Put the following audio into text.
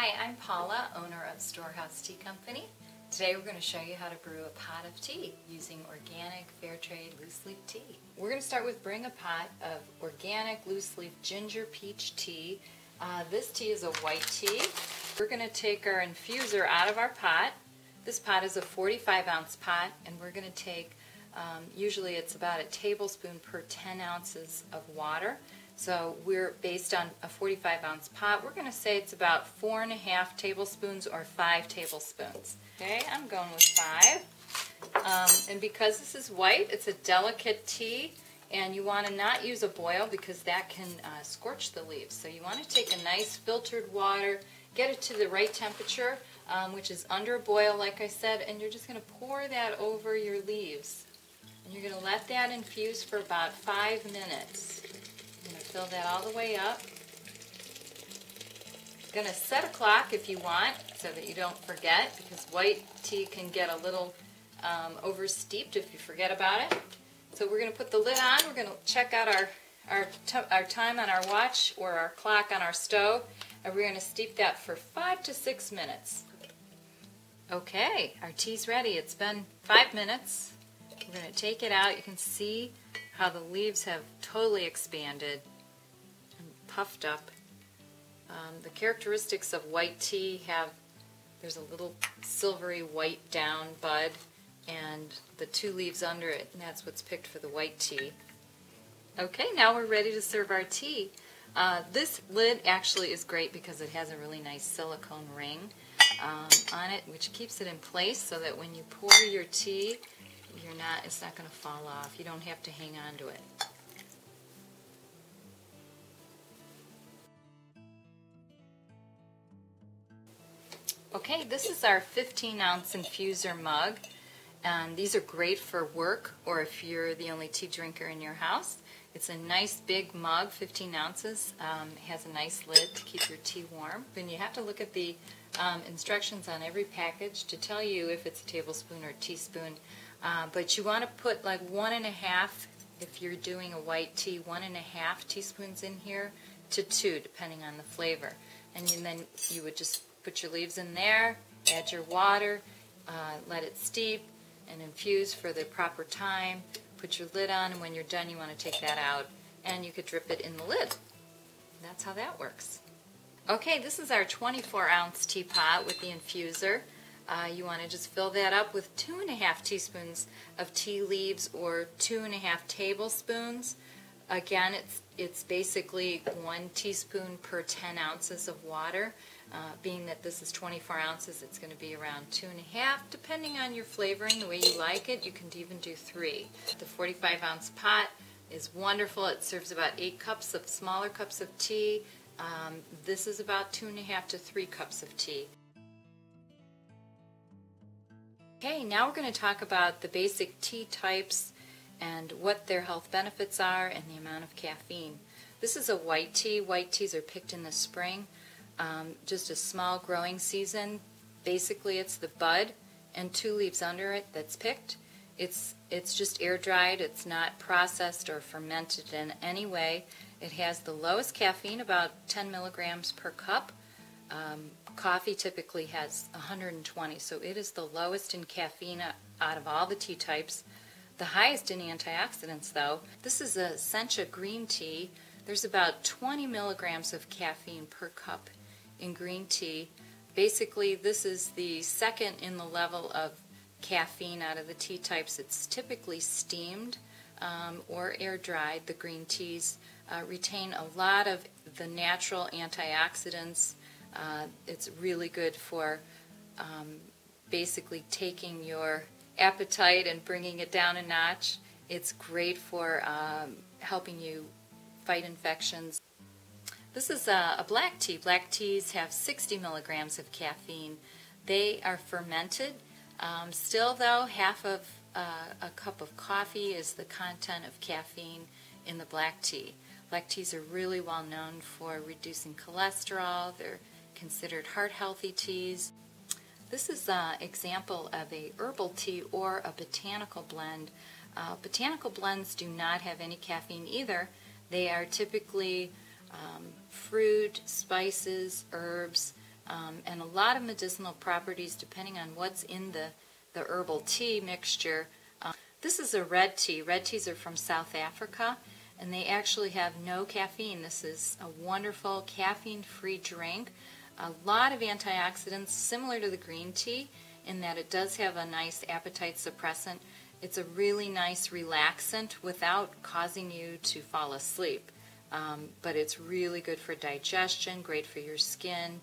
Hi, I'm Paula, owner of Storehouse Tea Company. Today we're going to show you how to brew a pot of tea using organic, fair trade, loose leaf tea. We're going to start with brewing a pot of organic, loose leaf ginger peach tea. Uh, this tea is a white tea. We're going to take our infuser out of our pot. This pot is a 45 ounce pot and we're going to take, um, usually it's about a tablespoon per 10 ounces of water. So we're based on a 45 ounce pot. We're going to say it's about four and a half tablespoons or five tablespoons. Okay, I'm going with five. Um, and because this is white, it's a delicate tea, and you want to not use a boil because that can uh, scorch the leaves. So you want to take a nice filtered water, get it to the right temperature, um, which is under a boil, like I said, and you're just going to pour that over your leaves. And you're going to let that infuse for about five minutes fill that all the way up. Going to set a clock if you want so that you don't forget because white tea can get a little um, over steeped if you forget about it. So we're going to put the lid on. We're going to check out our, our, our time on our watch or our clock on our stove and we're going to steep that for five to six minutes. Okay, our tea's ready. It's been five minutes. We're going to take it out. You can see how the leaves have totally expanded puffed up. Um, the characteristics of white tea have, there's a little silvery white down bud and the two leaves under it, and that's what's picked for the white tea. Okay, now we're ready to serve our tea. Uh, this lid actually is great because it has a really nice silicone ring um, on it, which keeps it in place so that when you pour your tea, you're not, it's not going to fall off. You don't have to hang on to it. Okay, this is our 15 ounce infuser mug. And these are great for work or if you're the only tea drinker in your house. It's a nice big mug, 15 ounces. Um, it has a nice lid to keep your tea warm. And you have to look at the um, instructions on every package to tell you if it's a tablespoon or a teaspoon. Uh, but you want to put like one and a half, if you're doing a white tea, one and a half teaspoons in here to two, depending on the flavor. And then you would just Put your leaves in there, add your water, uh, let it steep and infuse for the proper time. Put your lid on, and when you're done, you want to take that out, and you could drip it in the lid. That's how that works. Okay, this is our 24 ounce teapot with the infuser. Uh, you want to just fill that up with two and a half teaspoons of tea leaves or two and a half tablespoons. Again, it's, it's basically one teaspoon per 10 ounces of water. Uh, being that this is 24 ounces, it's going to be around two and a half. Depending on your flavoring, the way you like it, you can even do three. The 45 ounce pot is wonderful. It serves about eight cups of smaller cups of tea. Um, this is about two and a half to three cups of tea. Okay, now we're going to talk about the basic tea types and what their health benefits are and the amount of caffeine. This is a white tea. White teas are picked in the spring um, just a small growing season. Basically, it's the bud and two leaves under it that's picked. It's, it's just air dried. It's not processed or fermented in any way. It has the lowest caffeine, about 10 milligrams per cup. Um, coffee typically has 120, so it is the lowest in caffeine out of all the tea types. The highest in antioxidants, though. This is a Sencha green tea. There's about 20 milligrams of caffeine per cup in green tea. Basically, this is the second in the level of caffeine out of the tea types. It's typically steamed um, or air dried. The green teas uh, retain a lot of the natural antioxidants. Uh, it's really good for um, basically taking your appetite and bringing it down a notch. It's great for um, helping you fight infections. This is a, a, black tea. Black teas have 60 milligrams of caffeine. They are fermented. Um, still, though, half of uh, a cup of coffee is the content of caffeine in the black tea. Black teas are really well known for reducing cholesterol. They're considered heart-healthy teas. This is an example of a herbal tea or a botanical blend. Uh, botanical blends do not have any caffeine either. They are typically um, fruit, spices, herbs, um, and a lot of medicinal properties depending on what's in the, the herbal tea mixture. Um, this is a red tea. Red teas are from South Africa, and they actually have no caffeine. This is a wonderful caffeine-free drink. A lot of antioxidants, similar to the green tea, in that it does have a nice appetite suppressant. It's a really nice relaxant without causing you to fall asleep. Um, but it's really good for digestion, great for your skin,